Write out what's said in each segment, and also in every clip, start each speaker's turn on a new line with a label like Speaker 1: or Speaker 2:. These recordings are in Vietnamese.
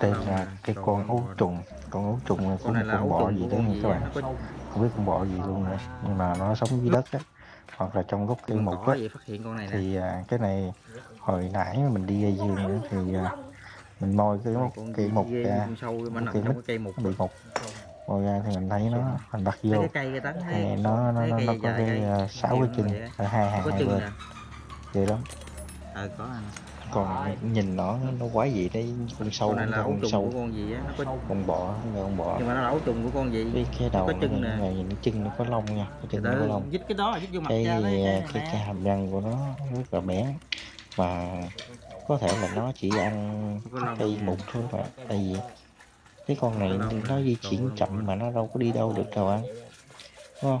Speaker 1: đây là cái con
Speaker 2: con
Speaker 1: ấu trùng. Con ấu trùng này
Speaker 2: con
Speaker 1: cũng con
Speaker 2: ấu
Speaker 1: bọ gì
Speaker 2: con
Speaker 1: nha các bạn? không biết con bọ gì luôn nữa. Nhưng mà nó sống dưới đất á hoặc là trong gốc cây
Speaker 2: con
Speaker 1: mục á
Speaker 2: vậy con
Speaker 1: thì à, cái này hồi nãy mình đi gây nữa thì à, mình moi cái mục
Speaker 2: con
Speaker 1: cây mục ra
Speaker 2: con
Speaker 1: con cây mít
Speaker 2: cây mục
Speaker 1: bị mục. Moi ra thì mình thấy nó mình bắt
Speaker 2: thấy
Speaker 1: vô thì nó nó nó, nó có cái à, sáu cái chân
Speaker 2: vậy
Speaker 1: ở hai hàng hai bên. ghê lắm.
Speaker 2: Ờ có anh
Speaker 1: còn nhìn nó nó quái gì đấy con sâu
Speaker 2: con này là ấu trùng
Speaker 1: sâu.
Speaker 2: của con gì á? Nó có
Speaker 1: con bọ không con bọ.
Speaker 2: Nhưng mà nó là ấu trùng của con gì?
Speaker 1: Cái cái đầu
Speaker 2: có
Speaker 1: nó
Speaker 2: chân
Speaker 1: này,
Speaker 2: nè.
Speaker 1: này nhìn cái chân nó có lông nha cái chân nó có lông.
Speaker 2: dít cái đó là dít vô mặt
Speaker 1: cái
Speaker 2: ra đấy
Speaker 1: cái,
Speaker 2: cái
Speaker 1: cái, hàm răng của nó rất là bé. Và có thể là nó chỉ ăn
Speaker 2: Có
Speaker 1: cây mục thôi bạn tại vì cái con này
Speaker 2: Có
Speaker 1: nó di chuyển chậm mà nó đâu có đi đâu được đâu ăn đúng không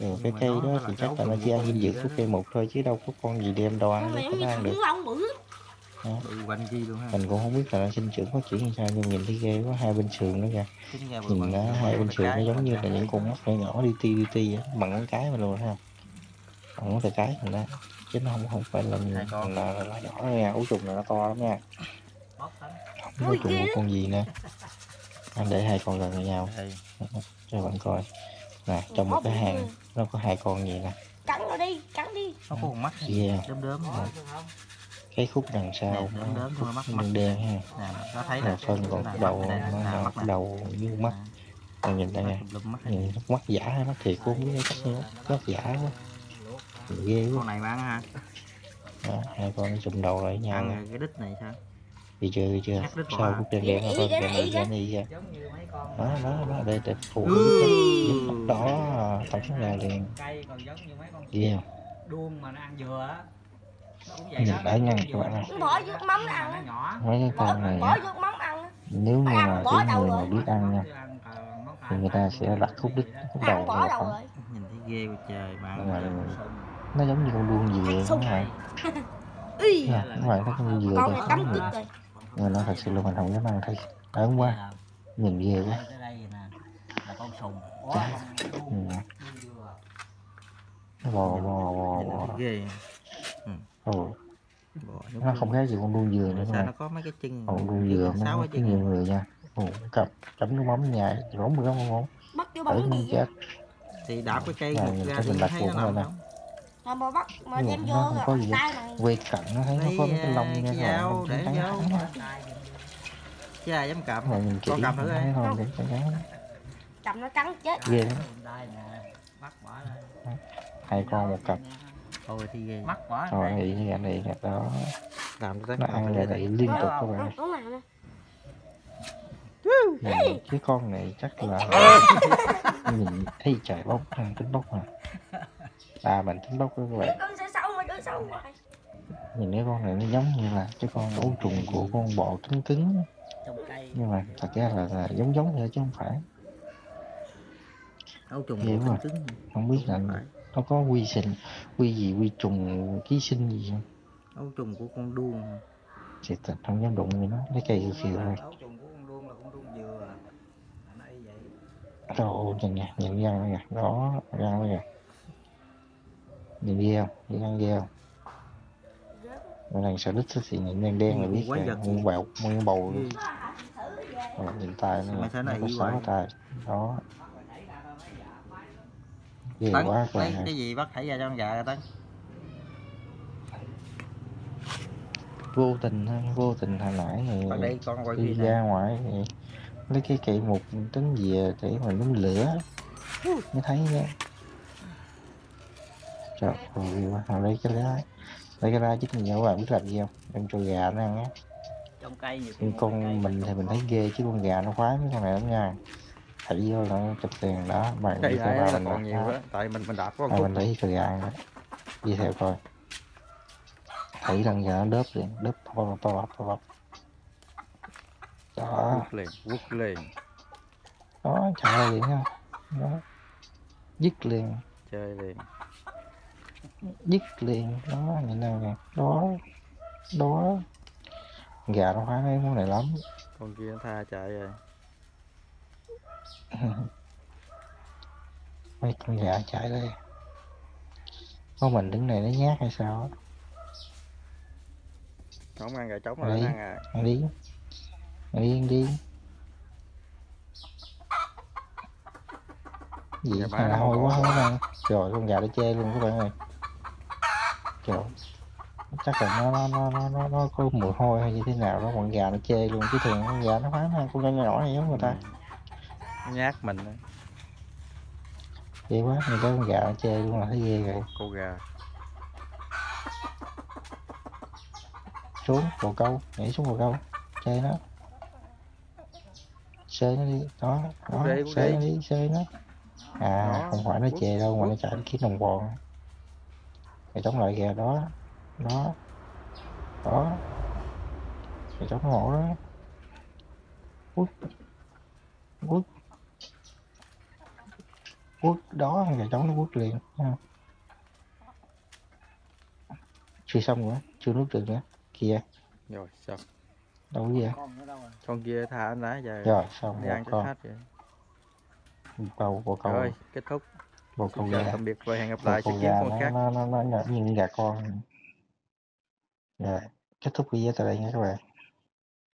Speaker 1: rồi cái
Speaker 2: mà
Speaker 1: cây
Speaker 2: nó
Speaker 1: đó
Speaker 2: là
Speaker 1: thì
Speaker 2: cái
Speaker 1: chắc là nó chỉ ăn
Speaker 2: con
Speaker 1: dinh dưỡng của cây mục thôi chứ đâu có con gì đem đâu ăn
Speaker 3: Con
Speaker 1: nó
Speaker 3: nó
Speaker 1: ăn được. mình cũng không biết là nó sinh trưởng phát triển như sao nhưng nhìn thấy ghê quá hai bên sườn nữa kìa. Nhìn nó hai bên
Speaker 2: cái
Speaker 1: sườn nó giống như là những con mắt nhỏ nhỏ đi ti đi ti á, bằng ngón cái mà luôn ha. Bằng ngón tay cái mình đó. Chứ nó không không phải là
Speaker 2: con.
Speaker 1: là, là, là nhỏ nha ấu trùng này nó to lắm nha. Không
Speaker 3: Ui,
Speaker 1: trùng
Speaker 3: đó.
Speaker 1: con gì nữa. Anh để hai con gần nhau. Cho bạn coi. Nè trong một cái hàng nó có hai con gì nè.
Speaker 3: Cắn nó đi cắn đi.
Speaker 2: Nó có con mắt
Speaker 1: ghê
Speaker 2: đớm đớm nè
Speaker 1: cái khúc đằng sau.
Speaker 2: Đốm
Speaker 1: khúc
Speaker 2: thôi, mắt-
Speaker 1: đen đen ha.
Speaker 2: Nè nó thấy nè
Speaker 1: phân còn cái đầu nó
Speaker 2: mắt
Speaker 1: đầu với mắt. Rồi nhìn đây nè. nhìn mắt giả hay mắt thiệt cũng không biết cách nữa mắt giả quá. Ghê quá.
Speaker 2: Con này bán
Speaker 1: Đó, hai con nó chùm đầu lại
Speaker 2: ăn cái đít này sao
Speaker 1: đi chưa đi chưa sau nó
Speaker 3: Ý,
Speaker 1: phân
Speaker 3: ý,
Speaker 1: đen
Speaker 3: ý,
Speaker 1: đen
Speaker 3: ý.
Speaker 1: đen đi ra đó đó đó đây để phụ giúp đó tổng ra liền.
Speaker 4: Cây còn giống như mấy con
Speaker 1: ghê không?
Speaker 4: đuông mà nó ăn dừa á. Nó cũng vậy
Speaker 1: Nhìn
Speaker 4: đó,
Speaker 1: đã nha,
Speaker 4: nó
Speaker 1: các bạn ơi.
Speaker 3: Bỏ vô mắm
Speaker 4: nó
Speaker 3: ăn
Speaker 1: mấy cái
Speaker 3: bỏ
Speaker 1: con này
Speaker 3: bỏ vô mắm ăn
Speaker 1: nếu như mà cái
Speaker 3: đầu
Speaker 1: người mà
Speaker 3: rồi.
Speaker 1: biết ăn nha
Speaker 4: Ăn, ờ,
Speaker 1: thì người ta sẽ đặt khúc đít khúc đầu vào
Speaker 3: rồi.
Speaker 2: Nhìn thấy ghê quá trời bạn
Speaker 1: nó giống như con đuông dừa
Speaker 3: Sung.
Speaker 1: các bạn
Speaker 3: Ý,
Speaker 1: Nè, các bạn thấy con dừa không rồi
Speaker 3: rồi
Speaker 1: nhưng mà nó thật sự là mình không dám ăn thấy ớn quá. Nhìn ghê quá.
Speaker 4: Con sùng.
Speaker 1: Ừ. nó bò bò bò bò.
Speaker 2: Thấy ghê.
Speaker 1: Ồ,
Speaker 2: Bò nhúc
Speaker 1: nó không khác gì con đuông dừa nữa
Speaker 2: sao nó có mấy cái chân
Speaker 1: con đuông dừa
Speaker 2: sáu
Speaker 1: nó
Speaker 2: cái
Speaker 1: có nhiều người nha. Ồ, cặp chấm nước mắm nhà rốn một cái món
Speaker 3: bắt bấm
Speaker 1: nó
Speaker 3: gì
Speaker 1: chết
Speaker 2: thì đạp cái cây
Speaker 1: Này,
Speaker 2: một ra thì
Speaker 1: mình
Speaker 2: nó
Speaker 1: đặt
Speaker 2: thấy nó nằm
Speaker 1: nè.
Speaker 2: không
Speaker 3: mà mà bắt mà
Speaker 1: Nhưng
Speaker 3: đem
Speaker 1: nó
Speaker 3: vô rồi tay này.
Speaker 1: Quay cận nó thấy nó có mấy cái lông
Speaker 2: à,
Speaker 1: nha bạn
Speaker 2: dao
Speaker 1: không
Speaker 2: để
Speaker 1: trắng
Speaker 2: vô. chứ ai dám cầm.
Speaker 1: Rồi nhìn kỹ
Speaker 2: con cầm thử
Speaker 1: thấy
Speaker 2: đi.
Speaker 1: không để cho ngán
Speaker 3: cầm nó cắn chết.
Speaker 1: Ghê lắm.
Speaker 4: Đây nè bắt bỏ đây
Speaker 1: hai con một cặp.
Speaker 2: Thôi thì ghê.
Speaker 4: Mắt bỏ
Speaker 1: rồi thì như này là đó.
Speaker 2: Làm cho
Speaker 1: nó ăn là đẩy liên tục các bạn. nhìn cái con này chắc là nhìn thấy trời bốc ăn tính bốc mà à mình tính đó các bạn
Speaker 3: con sẽ sâu mà con sâu hoài
Speaker 1: nhìn cái con này nó giống như là cái con ấu trùng của con bọ cứng cứng.
Speaker 4: Trong cây.
Speaker 1: Nhưng mà thật ra là, là giống giống vậy chứ không phải.
Speaker 2: Ấu trùng bộ
Speaker 1: quá.
Speaker 2: cứng cứng.
Speaker 1: Không biết là nó có quy sinh quy gì quy trùng ký sinh gì không?
Speaker 2: Ấu trùng của con đuông.
Speaker 1: Thì thật không dám đụng với nó. Lấy cây khều khều thôi.
Speaker 4: ấu trùng của con đuông là con đuông dừa. Nó y vậy.
Speaker 1: Rồi, nhìn nè, nhìn răng đó kìa, đó, răng đó kìa Nhìn răng ghê không? Mỗi lần sợ đít thì nhìn đen đen là biết
Speaker 2: giật.
Speaker 1: nguyên bầu, nguyên bầu luôn.
Speaker 2: Ghê.
Speaker 1: Rồi, nhìn tay nó
Speaker 2: thấy
Speaker 1: có sáu tay, đó. Ghê
Speaker 2: tấn
Speaker 1: quá bạn
Speaker 2: cái gì bắt thảy ra cho con gà ra tấn?
Speaker 1: Vô tình vô tình hồi nãy thì
Speaker 2: đây con quay
Speaker 1: đi ra
Speaker 2: nè.
Speaker 1: ngoài thì lấy cái cây mục tính về để mà nấm lửa. Mới thấy đó trời quá Thôi lấy cái lá lấy cái lá chứ mình các bạn biết làm gì không? Đem cho gà nó ăn á.
Speaker 4: Trong cây nhiều
Speaker 1: Nhưng con mình thì mình thấy ghê chứ con gà nó khoái mấy con này lắm nha. Thảy vô là nó chụp tiền đó bạn
Speaker 2: cái
Speaker 1: đi theo
Speaker 2: này
Speaker 1: ba
Speaker 2: là
Speaker 1: mình
Speaker 2: còn nhiều á. tại mình mình đạp có
Speaker 1: à, mình thấy con gà ăn đó. đi theo coi. Thảy lần gà nó đớp liền đớp to to to to đó.
Speaker 2: Quất liền quất liền.
Speaker 1: Đó chạy liền ha đó. Dứt liền.
Speaker 2: Chơi liền
Speaker 1: dứt liền đó nhìn nào nè đó đó. Gà nó khoái mấy món này lắm.
Speaker 2: Con kia nó tha chạy rồi.
Speaker 1: Mấy con gà chạy đây. Có mình đứng này nó nhát hay sao á?
Speaker 2: Không ăn gà trống rồi nó ăn à.
Speaker 1: ăn đi yên đi. Gì
Speaker 2: nó
Speaker 1: hôi quá không nè trời con gà đã chê luôn các bạn ơi trời chắc là nó nó nó nó nó, nó có mùi hôi hay như thế nào đó con gà nó chê luôn chứ thường con gà nó phá con nhỏ nhỏ này giống người ta.
Speaker 2: Nhát mình
Speaker 1: ghê quá người ta con gà nó chê luôn là thấy ghê rồi
Speaker 2: cô gà.
Speaker 1: Xuống bồ câu nhảy xuống bồ câu chơi nó. Chơi nó đi đó đó
Speaker 2: đi.
Speaker 1: nó đi chơi nó. À
Speaker 2: Đó,
Speaker 1: không phải nó chê đâu mà nó chạy kiếm đồng bọn mày chống lại kìa đó. Đó. Đó. Mày chống hộ đó. Quất. Quất. Quất đó mày chống nó quất liền ha. chưa xong nữa chưa nuốt được nữa. Kìa.
Speaker 2: Rồi sao
Speaker 1: đâu có gì vậy?
Speaker 4: con ở đâu rồi.
Speaker 2: Con kia tha anh lá giờ.
Speaker 1: Rồi xong
Speaker 2: đi ăn
Speaker 1: con.
Speaker 2: hết rồi
Speaker 1: bầu bồ câu
Speaker 2: rồi kết thúc
Speaker 1: câu
Speaker 2: chào
Speaker 1: gà.
Speaker 2: tạm biệt và hẹn gặp lại sẽ
Speaker 1: câu
Speaker 2: kiếm con
Speaker 1: nó
Speaker 2: khác.
Speaker 1: nó nó nó nhỏ như gà con. Rồi kết thúc video tại đây nha các bạn